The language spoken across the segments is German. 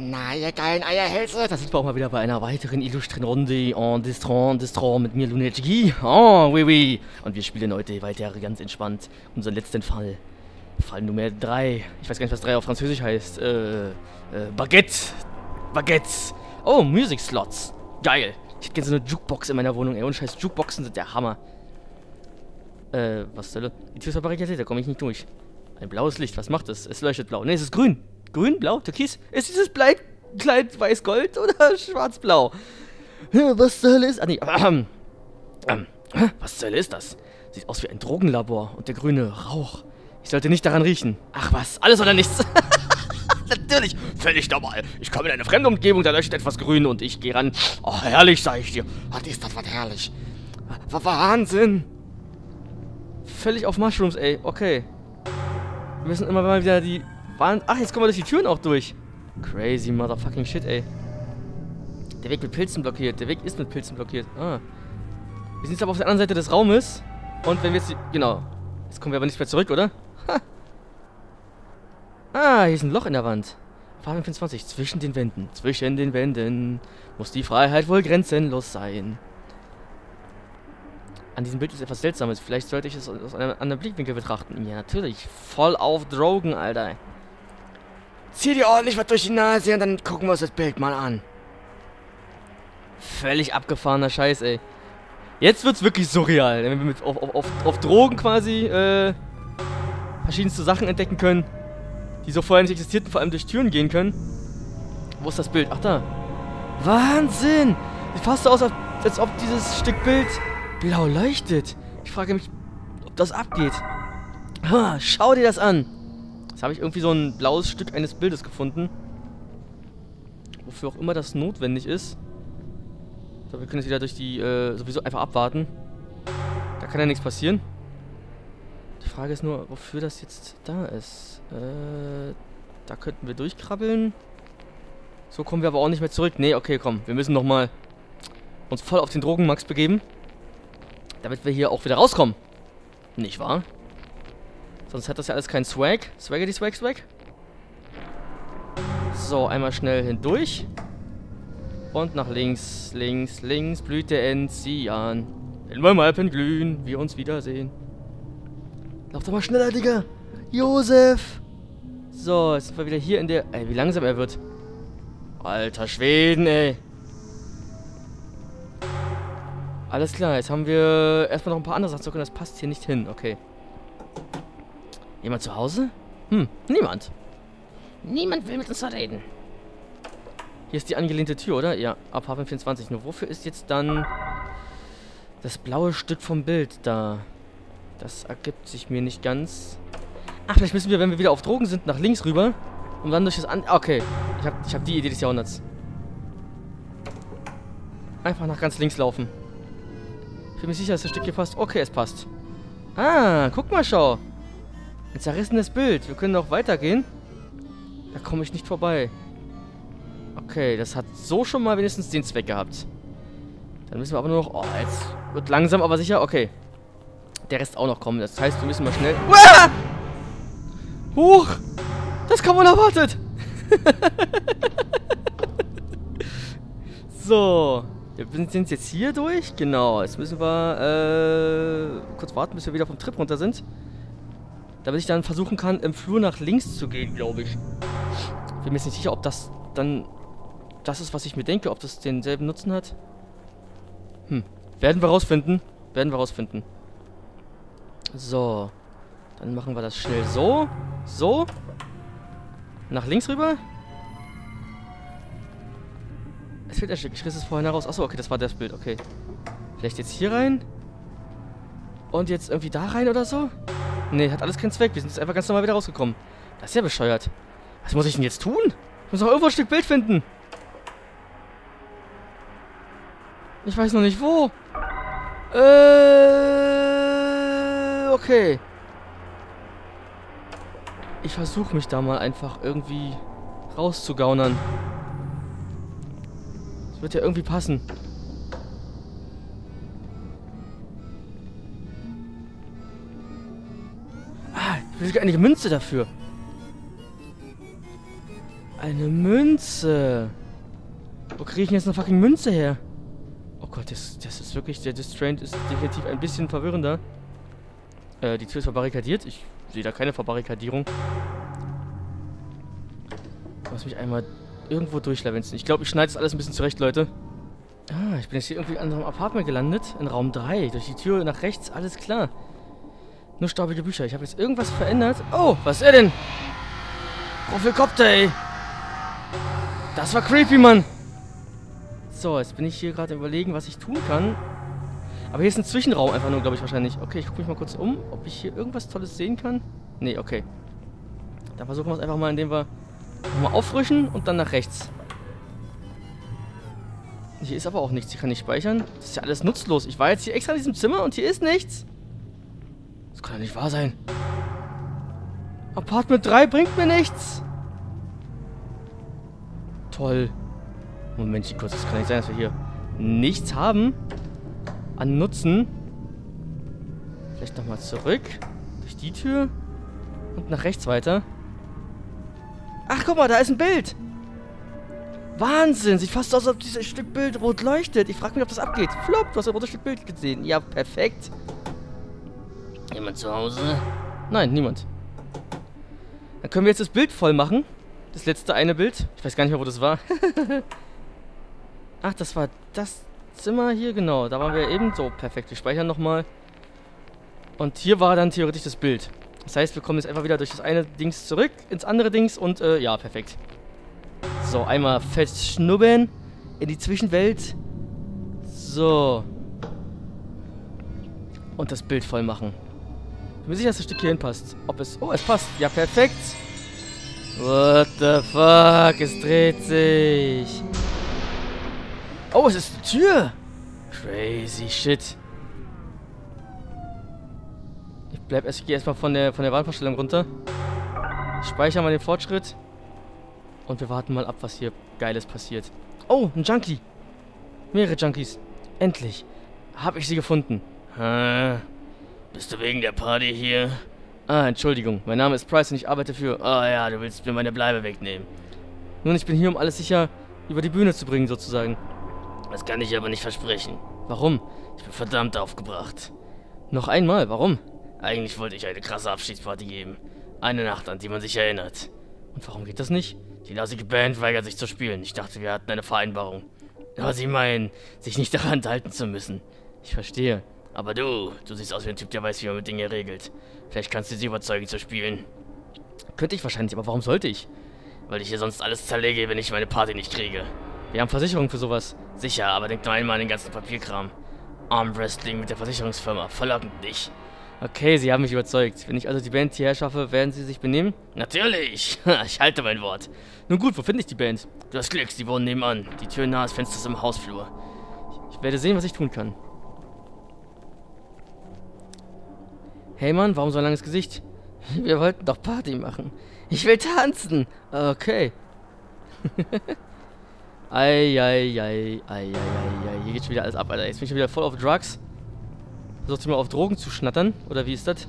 Na, ihr geilen Eierhälse, da sind wir auch mal wieder bei einer weiteren illustren Runde en Distron, Distron mit mir, Lunetski. Oh, oui, oui. Und wir spielen heute weiter ganz entspannt unseren letzten Fall. Fall Nummer 3. Ich weiß gar nicht, was 3 auf Französisch heißt. Äh, äh, Baguette. Baguette. Oh, Music Slots. Geil. Ich hätte gerne so eine Jukebox in meiner Wohnung, ey. Und scheiß Jukeboxen sind der Hammer. Äh, was soll Die Tür ist verbarrikadiert, da komme ich nicht durch. Ein blaues Licht, was macht es? Es leuchtet blau. Ne, es ist grün. Grün, blau, türkis. Ist dieses Kleid, weiß-gold oder schwarz-blau? Was zur Hölle ist... Ah, nee. Ähm, ähm, was zur Hölle ist das? Sieht aus wie ein Drogenlabor und der grüne Rauch. Ich sollte nicht daran riechen. Ach was, alles oder nichts. Natürlich, völlig normal. Ich komme in eine fremde Umgebung, da leuchtet etwas grün und ich gehe ran. Oh, herrlich, sag ich dir. Was ist das was herrlich? Wahnsinn. Völlig auf Mushrooms, ey. Okay. Wir müssen immer mal wieder die Ach, jetzt kommen wir durch die Türen auch durch. Crazy motherfucking shit, ey. Der Weg mit Pilzen blockiert. Der Weg ist mit Pilzen blockiert. Ah. Wir sind jetzt aber auf der anderen Seite des Raumes. Und wenn wir jetzt... Genau. Jetzt kommen wir aber nicht mehr zurück, oder? Ha. Ah, hier ist ein Loch in der Wand. Farbe 24. Zwischen den Wänden. Zwischen den Wänden muss die Freiheit wohl grenzenlos sein. An diesem Bild ist etwas Seltsames. Vielleicht sollte ich es aus einem anderen Blickwinkel betrachten. Ja, natürlich. Voll auf Drogen, Alter. Zieh dir ordentlich was durch die Nase und dann gucken wir uns das Bild mal an. Völlig abgefahrener Scheiß, ey. Jetzt wird's wirklich surreal, wenn wir mit auf, auf, auf Drogen quasi äh, verschiedenste Sachen entdecken können, die so vorher nicht existierten, vor allem durch Türen gehen können. Wo ist das Bild? Ach, da. Wahnsinn! Sieht fast so aus, als ob dieses Stück Bild blau leuchtet. Ich frage mich, ob das abgeht. Ha, schau dir das an. Jetzt habe ich irgendwie so ein blaues Stück eines Bildes gefunden. Wofür auch immer das notwendig ist. So, wir können jetzt wieder durch die, äh, sowieso einfach abwarten. Da kann ja nichts passieren. Die Frage ist nur, wofür das jetzt da ist. Äh, da könnten wir durchkrabbeln. So kommen wir aber auch nicht mehr zurück. Nee, okay, komm. Wir müssen nochmal uns voll auf den Drogenmax begeben. Damit wir hier auch wieder rauskommen. Nicht wahr? Sonst hat das ja alles keinen Swag. Swaggedy Swag Swag. So, einmal schnell hindurch. Und nach links, links, links blüht der Enzian. In meinem Alpen glühen, wir uns wiedersehen. Lauf doch mal schneller, Digga. Josef. So, jetzt sind wir wieder hier in der... Ey, wie langsam er wird. Alter Schweden, ey. Alles klar, jetzt haben wir erstmal noch ein paar andere Sachen zu können. Das passt hier nicht hin. Okay. Jemand zu Hause? Hm, niemand. Niemand will mit uns reden. Hier ist die angelehnte Tür, oder? Ja, ab Hafen 24. Nur wofür ist jetzt dann das blaue Stück vom Bild da? Das ergibt sich mir nicht ganz. Ach, vielleicht müssen wir, wenn wir wieder auf Drogen sind, nach links rüber. Und dann durch das an... Okay, ich habe ich hab die Idee des Jahrhunderts. Einfach nach ganz links laufen. Ich bin mir sicher, dass das Stück hier passt. Okay, es passt. Ah, guck mal, schau. Ein zerrissenes Bild. Wir können noch weitergehen. Da komme ich nicht vorbei. Okay, das hat so schon mal wenigstens den Zweck gehabt. Dann müssen wir aber nur noch... Oh, jetzt wird langsam, aber sicher. Okay. Der Rest auch noch kommen. Das heißt, wir müssen mal schnell... Uah! Huch! Das kam unerwartet! so. Wir sind jetzt hier durch. Genau. Jetzt müssen wir äh, kurz warten, bis wir wieder vom Trip runter sind. Damit ich dann versuchen kann, im Flur nach links zu gehen, glaube ich. Bin mir jetzt nicht sicher, ob das dann das ist, was ich mir denke, ob das denselben Nutzen hat. Hm. Werden wir rausfinden. Werden wir rausfinden. So. Dann machen wir das schnell so. So. Nach links rüber. Es fehlt ein Stück. Ich riss es vorhin heraus. Achso, okay, das war das Bild. Okay. Vielleicht jetzt hier rein. Und jetzt irgendwie da rein oder so? Nee, hat alles keinen Zweck. Wir sind jetzt einfach ganz normal wieder rausgekommen. Das ist ja bescheuert. Was muss ich denn jetzt tun? Ich muss doch irgendwo ein Stück Bild finden. Ich weiß noch nicht wo. Äh, okay. Ich versuche mich da mal einfach irgendwie rauszugaunern. Das wird ja irgendwie passen. Will gar eine Münze dafür. Eine Münze. Wo kriege ich denn jetzt eine fucking Münze her? Oh Gott, das, das ist wirklich... Der Distraint ist definitiv ein bisschen verwirrender. Äh, die Tür ist verbarrikadiert. Ich sehe da keine Verbarrikadierung. Lass mich einmal irgendwo durchlavenzen. Ich glaube, ich schneide das alles ein bisschen zurecht, Leute. Ah, ich bin jetzt hier irgendwie in einem Apartment gelandet. In Raum 3. Durch die Tür nach rechts, alles klar. Nur staubige Bücher. Ich habe jetzt irgendwas verändert. Oh, was ist er denn? Profilkopter, ey. Das war creepy, Mann. So, jetzt bin ich hier gerade überlegen, was ich tun kann. Aber hier ist ein Zwischenraum einfach nur, glaube ich, wahrscheinlich. Okay, ich gucke mich mal kurz um, ob ich hier irgendwas Tolles sehen kann. Nee, okay. Dann versuchen wir es einfach mal, indem wir nochmal auffrischen und dann nach rechts. Hier ist aber auch nichts. Hier kann ich speichern. Das ist ja alles nutzlos. Ich war jetzt hier extra in diesem Zimmer und hier ist nichts. Das kann ja nicht wahr sein. Apartment 3 bringt mir nichts. Toll. Moment, kurz. Das kann nicht sein, dass wir hier nichts haben an Nutzen. Vielleicht nochmal zurück. Durch die Tür. Und nach rechts weiter. Ach, guck mal, da ist ein Bild. Wahnsinn, sieht fast aus, als ob dieses Stück Bild rot leuchtet. Ich frage mich, ob das abgeht. Flop, du hast ein rotes Stück Bild gesehen. Ja, perfekt. Jemand zu Hause? Nein, niemand. Dann können wir jetzt das Bild voll machen. Das letzte eine Bild. Ich weiß gar nicht mehr, wo das war. Ach, das war das Zimmer hier, genau. Da waren wir eben so. Perfekt, wir speichern nochmal. Und hier war dann theoretisch das Bild. Das heißt, wir kommen jetzt einfach wieder durch das eine Dings zurück, ins andere Dings und, äh, ja, perfekt. So, einmal festschnubbern in die Zwischenwelt. So. Und das Bild voll machen. Ich bin sicher, dass das Stück hier hinpasst. Ob es... Oh, es passt. Ja, perfekt. What the fuck? Es dreht sich. Oh, es ist eine Tür. Crazy shit. Ich bleib erst, ich gehe erstmal von der, von der Wahlvorstellung runter. Ich speichere mal den Fortschritt. Und wir warten mal ab, was hier Geiles passiert. Oh, ein Junkie. Mehrere Junkies. Endlich. Habe ich sie gefunden. Hä? Bist du wegen der Party hier? Ah, Entschuldigung. Mein Name ist Price und ich arbeite für... Ah oh, ja, du willst mir meine Bleibe wegnehmen. Nun, ich bin hier, um alles sicher über die Bühne zu bringen, sozusagen. Das kann ich aber nicht versprechen. Warum? Ich bin verdammt aufgebracht. Noch einmal, warum? Eigentlich wollte ich eine krasse Abschiedsparty geben. Eine Nacht, an die man sich erinnert. Und warum geht das nicht? Die lausige Band weigert sich zu spielen. Ich dachte, wir hatten eine Vereinbarung. Aber sie meinen, sich nicht daran halten zu müssen. Ich verstehe. Aber du, du siehst aus wie ein Typ, der weiß, wie man mit Dinge regelt. Vielleicht kannst du sie überzeugen zu spielen. Könnte ich wahrscheinlich, aber warum sollte ich? Weil ich hier sonst alles zerlege, wenn ich meine Party nicht kriege. Wir haben Versicherung für sowas. Sicher, aber denk nur einmal an den ganzen Papierkram. Armwrestling mit der Versicherungsfirma. Verlockend nicht. Okay, Sie haben mich überzeugt. Wenn ich also die Band hierher schaffe, werden Sie sich benehmen? Natürlich. ich halte mein Wort. Nun gut, wo finde ich die Band? Du hast Glück, sie wohnen nebenan. Die Tür nahe des Fensters im Hausflur. Ich werde sehen, was ich tun kann. Hey Mann, warum so ein langes Gesicht? Wir wollten doch Party machen. Ich will tanzen. Okay. Eieiei, eieiei, ei, Hier geht schon wieder alles ab, Alter. Jetzt bin ich schon wieder voll auf Drugs. Versucht mal auf Drogen zu schnattern. Oder wie ist das?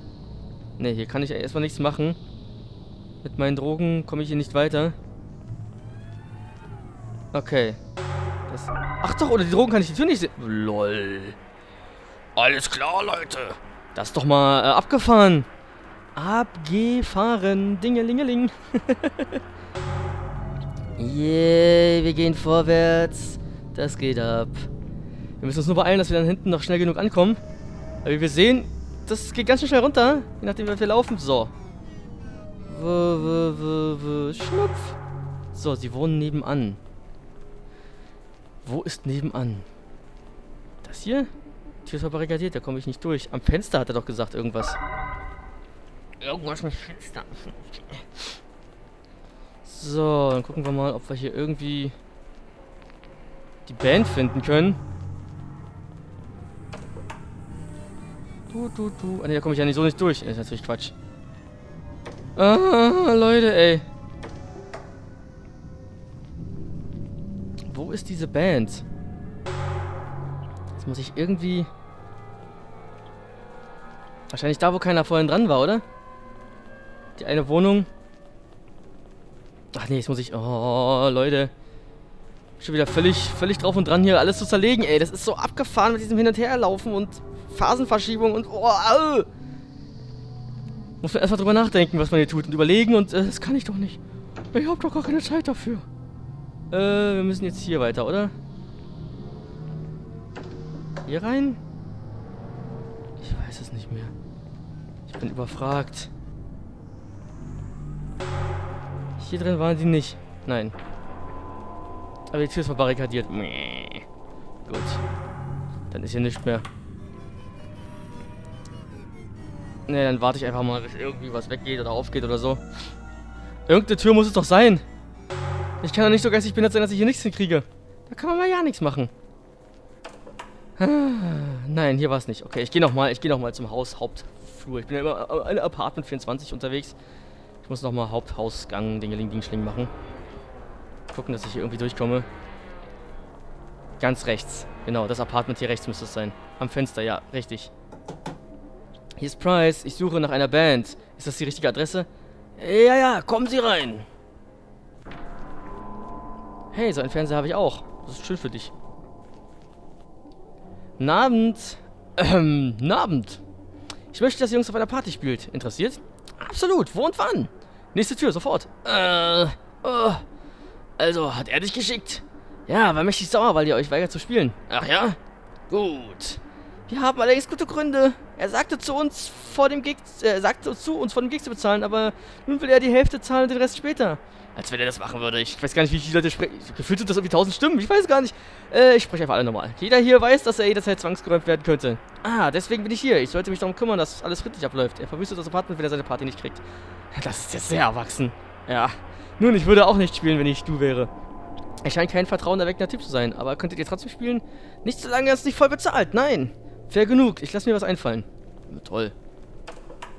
Ne, hier kann ich erstmal nichts machen. Mit meinen Drogen komme ich hier nicht weiter. Okay. Das Ach doch, oder die Drogen kann ich die Tür nicht sehen. Lol. Alles klar, Leute. Das ist doch mal äh, abgefahren. Abgefahren. Dingelingeling. Yay, wir gehen vorwärts. Das geht ab. Wir müssen uns nur beeilen, dass wir dann hinten noch schnell genug ankommen. Aber wie wir sehen, das geht ganz schön schnell runter, je nachdem, wie wir laufen. So. W, w, w, w, Schnupf. So, sie wohnen nebenan. Wo ist nebenan? Das hier? Tür ist verbarrikadiert, da komme ich nicht durch. Am Fenster hat er doch gesagt irgendwas. Irgendwas mit Fenster. So, dann gucken wir mal, ob wir hier irgendwie die Band finden können. Du, du, du. Ah, ne, da komme ich ja nicht so nicht durch. Das ist natürlich Quatsch. Ah, Leute, ey. Wo ist diese Band? Jetzt muss ich irgendwie... Wahrscheinlich da, wo keiner vorhin dran war, oder? Die eine Wohnung. Ach, nee, jetzt muss ich... Oh, Leute. Schon wieder völlig, völlig drauf und dran, hier alles zu zerlegen, ey. Das ist so abgefahren mit diesem Hin- und Herlaufen und Phasenverschiebung und... Oh, au. Muss man erstmal drüber nachdenken, was man hier tut und überlegen und... Äh, das kann ich doch nicht. Ich hab doch gar keine Zeit dafür. Äh, wir müssen jetzt hier weiter, oder? Hier rein? Ich weiß es nicht mehr. Ich bin überfragt. Hier drin waren die nicht. Nein. Aber die Tür ist verbarrikadiert. Gut. Dann ist hier nichts mehr. Ne, dann warte ich einfach mal, bis irgendwie was weggeht oder aufgeht oder so. Irgendeine Tür muss es doch sein. Ich kann doch nicht so geistig behindert sein, dass ich hier nichts hinkriege. Da kann man mal ja nichts machen. Ah, nein, hier war es nicht. Okay, ich gehe nochmal, ich gehe nochmal zum Haus Hauptflur. Ich bin ja immer in Apartment 24 unterwegs. Ich muss nochmal Haupthausgang, Dingeling, Dingschling machen. Gucken, dass ich hier irgendwie durchkomme. Ganz rechts. Genau, das Apartment hier rechts müsste es sein. Am Fenster, ja, richtig. Hier ist Price. Ich suche nach einer Band. Ist das die richtige Adresse? Ja, ja, kommen Sie rein. Hey, so einen Fernseher habe ich auch. Das ist schön für dich. Guten Abend. Ähm, guten Abend. Ich möchte, dass die Jungs auf einer Party spielt. Interessiert? Absolut. Wo und wann? Nächste Tür, sofort. Äh, oh. Also, hat er dich geschickt? Ja, war mächtig sauer, weil ihr euch weigert zu spielen. Ach ja? Gut. Wir haben allerdings gute Gründe. Er sagte zu uns vor dem Gig, äh, sagte zu uns vor dem Gig zu bezahlen, aber nun will er die Hälfte zahlen und den Rest später. Als wenn er das machen würde. Ich weiß gar nicht, wie viele Leute sprechen. Gefühlt sind das irgendwie tausend Stimmen. Ich weiß gar nicht. Äh, ich spreche einfach alle normal. Jeder hier weiß, dass er jederzeit zwangsgeräumt werden könnte. Ah, deswegen bin ich hier. Ich sollte mich darum kümmern, dass alles friedlich abläuft. Er verwüstet das Apartment, wenn er seine Party nicht kriegt. Das ist jetzt sehr erwachsen. Ja. Nun, ich würde auch nicht spielen, wenn ich du wäre. Er scheint kein vertrauenerweckender Typ zu sein, aber könntet ihr trotzdem spielen? Nicht so lange, er ist nicht voll bezahlt. Nein. Fair genug. Ich lasse mir was einfallen. Toll.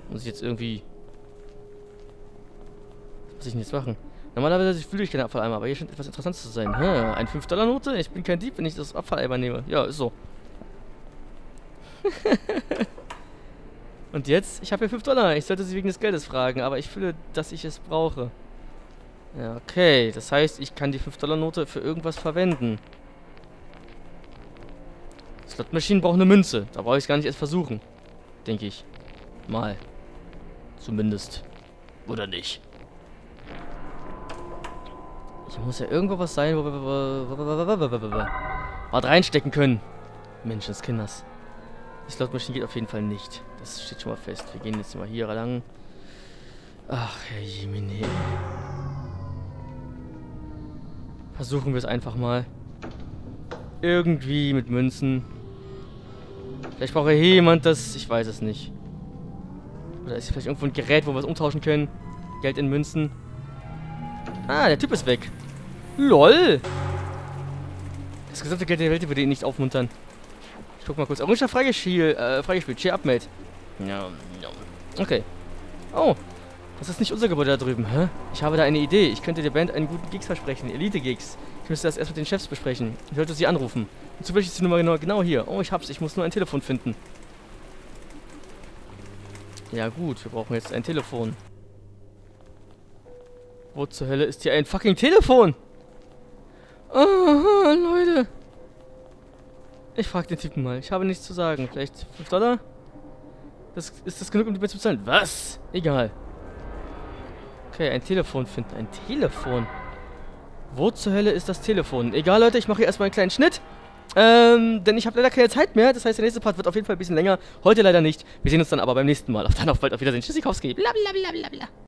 Muss ich jetzt irgendwie... Was muss ich denn jetzt machen? Normalerweise fühle ich keine Abfalleimer, aber hier scheint etwas Interessantes zu sein. Hm, ein 5-Dollar-Note? Ich bin kein Dieb, wenn ich das Abfalleimer nehme. Ja, ist so. Und jetzt? Ich habe hier 5 Dollar. Ich sollte sie wegen des Geldes fragen, aber ich fühle, dass ich es brauche. Ja, okay. Das heißt, ich kann die 5-Dollar-Note für irgendwas verwenden. Slot Machine braucht eine Münze. Da brauche ich es gar nicht erst versuchen. Denke ich. Mal. Zumindest. Oder nicht. Hier muss ja irgendwo was sein, wo wir was reinstecken können. Menschenskinders. Die Slotmaschine geht auf jeden Fall nicht. Das steht schon mal fest. Wir gehen jetzt mal hier lang. Ach, Herr Jemine. Versuchen wir es einfach mal. Irgendwie mit Münzen. Vielleicht braucht ja jemand das. Ich weiß es nicht. Oder ist vielleicht irgendwo ein Gerät, wo wir es umtauschen können? Geld in Münzen. Ah, der Typ ist weg. LOL. Das gesamte Geld der Welt würde ihn nicht aufmuntern. Ich guck mal kurz. Errungenschaft freigespielt. Äh, freigespielt. Cheer up, mate. Ja, ja. Okay. Oh. Das ist nicht unser Gebäude da drüben, hä? Ich habe da eine Idee. Ich könnte der Band einen guten Gigs versprechen. Elite-Gigs. Ich müsste das erst mit den Chefs besprechen. Ich sollte sie anrufen. Und zufällig ist die Nummer genau, genau hier. Oh, ich hab's. Ich muss nur ein Telefon finden. Ja gut, wir brauchen jetzt ein Telefon. Wo zur Hölle ist hier ein fucking Telefon? Oh, Leute. Ich frag den Typen mal. Ich habe nichts zu sagen. Vielleicht 5 Dollar? Das, ist das genug, um die zu bezahlen? Was? Egal. Okay, ein Telefon finden. Ein Telefon? Wo zur Hölle ist das Telefon? Egal, Leute, ich mache hier erstmal einen kleinen Schnitt. Ähm, denn ich habe leider keine Zeit mehr. Das heißt, der nächste Part wird auf jeden Fall ein bisschen länger. Heute leider nicht. Wir sehen uns dann aber beim nächsten Mal. Auf dann auf bald, auf Wiedersehen. Tschüssikowski. Blablabla.